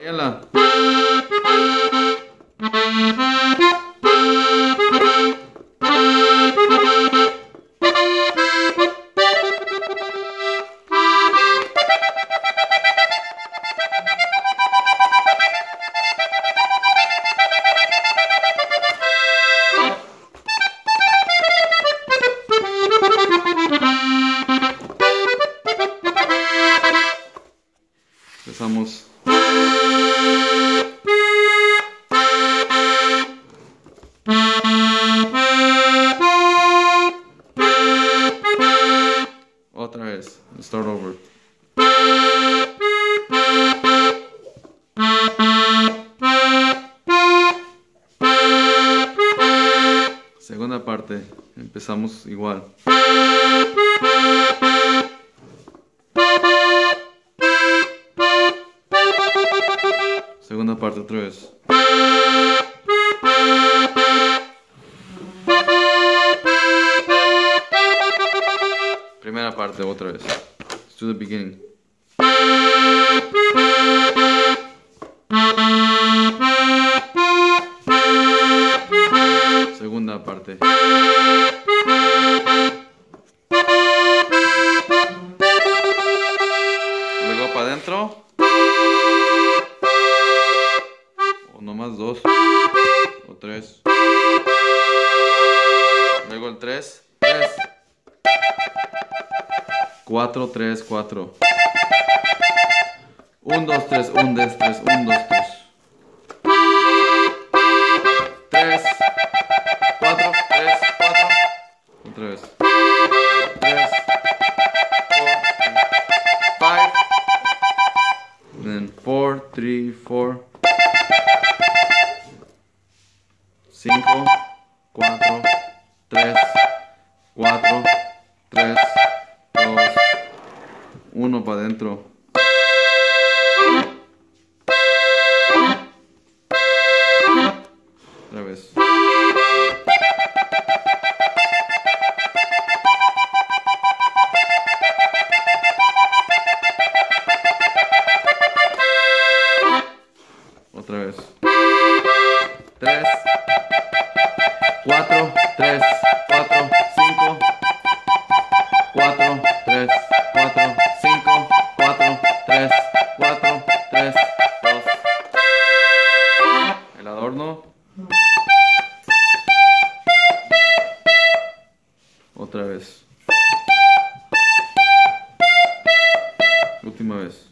Yala. Empezamos. Otra vez. Start over. Segunda parte. Empezamos igual. Segunda parte otra vez. Parte otra vez. Let's do the beginning. Segunda parte. Luego para adentro. O nomás dos. O tres. Luego el tres. Tres. Cuatro, tres, cuatro. Un, dos, tres, un, dos, tres, un, dos, tres. Tres. Cuatro, tres, cuatro. Otra vez. Tres. Four. Five. Then four, three, four. Cinco, cuatro, tres, cuatro, tres, dos, uno para adentro. Otra vez. Otra vez. Tres. Cuatro, tres, Otra vez. Última vez.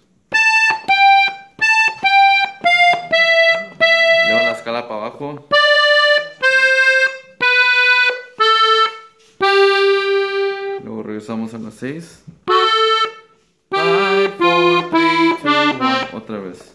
Luego la escala para abajo. Luego regresamos a las 6. Otra vez.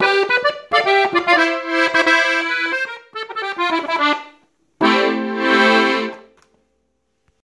Thank you.